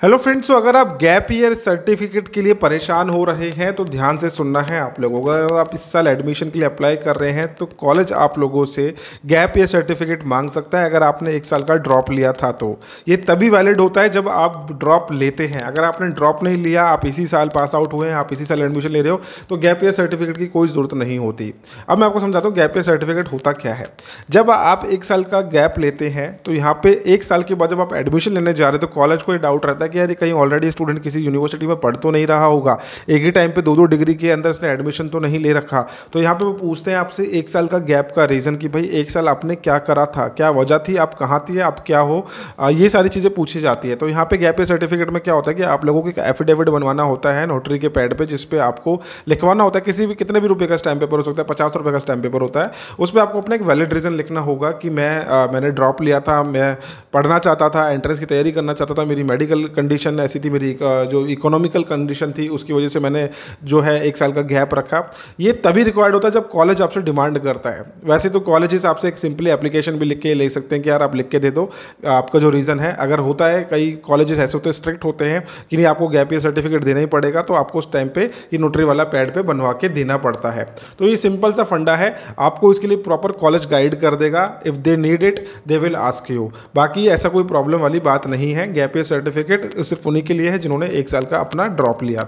Hello friends तो अगर आप गैप ईयर सर्टिफिकेट के लिए परेशान हो रहे हैं तो ध्यान से सुनना है आप लोगों को। अगर आप इस साल एडमिशन के लिए अप्लाई कर रहे हैं तो कॉलेज आप लोगों से गैप ईयर सर्टिफिकेट मांग सकता है अगर आपने एक साल का ड्रॉप लिया था तो। ये तभी वैलिड होता है जब आप ड्रॉप लेते हैं। अगर आपने ड्रॉप नहीं लिया, आप इसी साल पास आउट हुए हैं, आप इसी साल एडमिशन ले रहे हो तो गैप ईयर सर्टिफिकेट की कोई ज़रूरत नहीं होती। अब मैं आपको समझाता हूँ गैप ईयर सर्टिफिकेट होता क्या है। जब आप एक साल का गैप लेते हैं तो यहाँ पर एक साल के बाद जब आप एडमिशन लेने जा रहे हो तो कॉलेज को डाउट रहता है कि यार कहीं ऑलरेडी स्टूडेंट किसी यूनिवर्सिटी में पढ़ तो नहीं रहा होगा। एक ही टाइम पे दो दो डिग्री के अंदर उसने एडमिशन तो नहीं ले रखा। तो यहाँ पे वो पूछते हैं आपसे एक साल का गैप का रीज़न कि भाई एक साल आपने क्या करा था? क्या वजह थी? आप कहाँ थी? आप क्या हो? ये सारी चीज़ें पूछी जाती है। तो यहाँ पे गैप सर्टिफिकेट में क्या होता है कि आप लोगों को एक एफिडेविट बनवाना होता है नोटरी के पैड पर जिसपे आपको लिखवाना होता है। किसी भी कितने भी रुपये का स्टैम्प पेपर हो सकता है पचास रुपये का स्टैम्प पेपर होता है उस पर आपको अपना एक वैलिड रीज़न लिखना होगा कि मैं आ, मैंने ड्रॉप लिया था मैं पढ़ना चाहता था एंट्रेंस की तैयारी करना चाहता था मेरी मेडिकल कंडीशन ऐसी थी मेरी जो इकोनॉमिकल कंडीशन थी, उसकी वजह से मैंने जो है एक साल का गैप रखा। ये तभी रिक्वायर्ड होता है जब कॉलेज आपसे डिमांड करता है। वैसे तो कॉलेजेस आपसे एक सिंपली एप्लीकेशन भी लिख के ले सकते हैं कि यार आप लिख के दे दो, आपका जो रीज़न है। अगर होता है, कई कॉलेजेस ऐसे होते हैं स्ट्रिक्ट होते हैं कि नहीं, आपको गैप ईयर सर्टिफिकेट देना ही पड़ेगा तो आपको उस टाइम पे ये नोटरी वाला पैड पे बनवा के देना पड़ता है। तो ये सिंपल सा फंडा है। आपको इसके लिए प्रॉपर कॉलेज गाइड कर देगा। If they need it they will ask you बाकी ऐसा कोई प्रॉब्लम वाली बात नहीं है। गैप ईयर सर्टिफिकेट सिर्फ़ उन्हीं के लिए है जिन्होंने एक साल का अपना ड्रॉप लिया